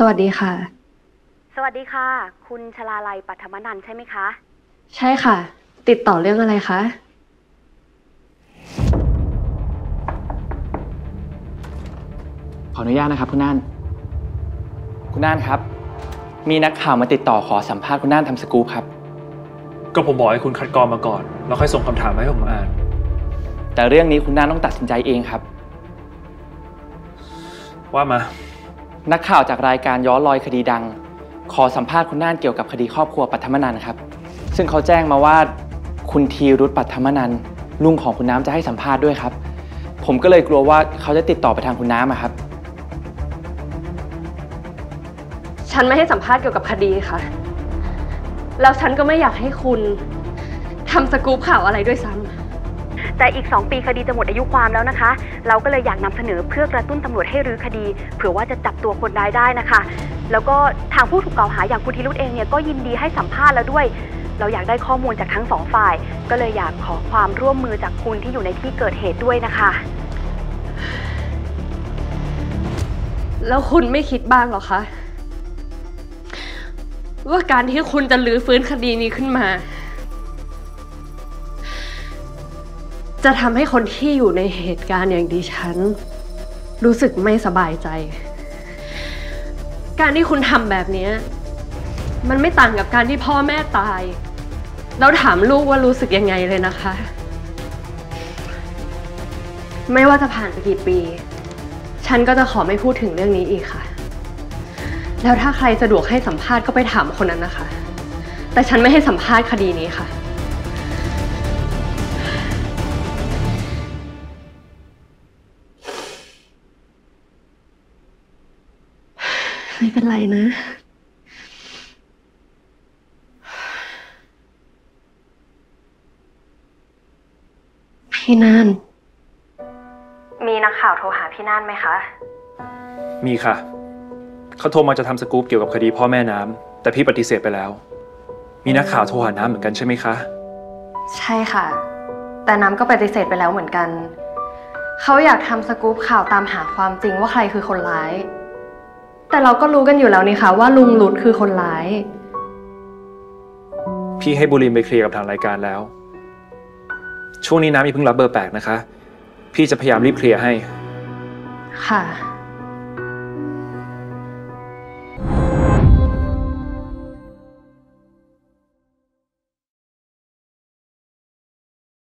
สวัสดีค่ะ สวัสดีค่ะ คุณชลาลัยปัทมนันท์ใช่ไหมคะ ใช่ค่ะ ติดต่อเรื่องอะไรคะ ขออนุญาตนะครับคุณน่าน คุณน่านครับ มีนักข่าวมาติดต่อขอสัมภาษณ์คุณน่านทำสกู๊ปครับ ก็ผมบอกให้คุณคัดกรองมาก่อน แล้วค่อยส่งคำถามมาให้ผมอ่าน แต่เรื่องนี้คุณน่านต้องตัดสินใจเองครับ ว่ามา นักข่าวจากรายการย้อนรอยคดีดัง ขอสัมภาษณ์คุณน่านเกี่ยวกับคดีครอบครัวปัทมนันครับ ซึ่งเขาแจ้งมาว่าคุณทีรุธปัทมนันลุงของคุณน้ำจะให้สัมภาษณ์ด้วยครับ ผมก็เลยกลัวว่าเขาจะติดต่อไปทางคุณน้ำอะครับ ฉันไม่ให้สัมภาษณ์เกี่ยวกับคดีค่ะ แล้วฉันก็ไม่อยากให้คุณทำสกู๊ปข่าวอะไรด้วยซ้ำ แต่อีก 2 ปีคดีจะหมดอายุความแล้วนะคะ เราก็เลยอยากนำเสนอเพื่อกระตุ้นตำรวจให้รื้อคดีเผื่อว่าจะจับตัวคนร้ายได้นะคะ แล้วก็ทางผู้ถูกกล่าวหาอย่างคุณธีรุธเองเนี่ยก็ยินดีให้สัมภาษณ์แล้วด้วย เราอยากได้ข้อมูลจากทั้งสองฝ่าย ก็เลยอยากขอความร่วมมือจากคุณที่อยู่ในที่เกิดเหตุด้วยนะคะ แล้วคุณไม่คิดบ้างหรอคะว่าการที่คุณจะลื้อฟื้นคดีนี้ขึ้นมา จะทำให้คนที่อยู่ในเหตุการณ์อย่างดิฉัน รู้สึกไม่สบายใจ การที่คุณทำแบบนี้ มันไม่ต่างกับการที่พ่อแม่ตาย แล้วถามลูกว่ารู้สึกยังไงเลยนะคะ ไม่ว่าจะผ่านไปกี่ปี ฉันก็จะขอไม่พูดถึงเรื่องนี้อีกค่ะ แล้วถ้าใครสะดวกให้สัมภาษณ์ก็ไปถามคนนั้นนะคะ แต่ฉันไม่ให้สัมภาษณ์คดีนี้ค่ะ ไม่เป็นไรนะ พี่นาน มีนักข่าวโทรหาพี่นานไหมคะ มีค่ะ เขาโทรมาจะทำสกู๊ปเกี่ยวกับคดีพ่อแม่น้ำแต่พี่ปฏิเสธไปแล้ว มีนักข่าวโทรหาน้ำเหมือนกันใช่ไหมคะ ใช่ค่ะ แต่น้ำก็ปฏิเสธไปแล้วเหมือนกัน เขาอยากทำสกู๊ปข่าวตามหาความจริงว่าใครคือคนร้าย แต่เราก็รู้กันอยู่แล้วนี่ค่ะว่าลุงรุดคือคนร้าย พี่ให้บุรินทร์ไปเคลียร์กับทางรายการแล้ว ช่วงนี้น้ำอย่าเพิ่งรับเบอร์แปลกนะคะ พี่จะพยายามรีบเคลียร์ให้ ค่ะ